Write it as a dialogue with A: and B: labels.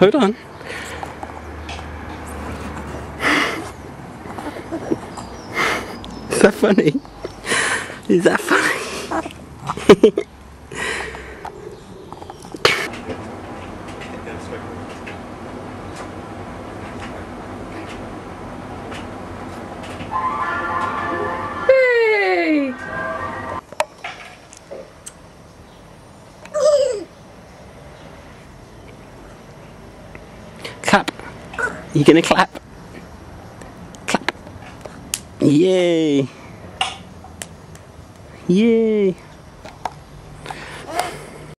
A: Hold on. Is that funny? Is that funny? Clap. You gonna? Clap. Yay. Yay.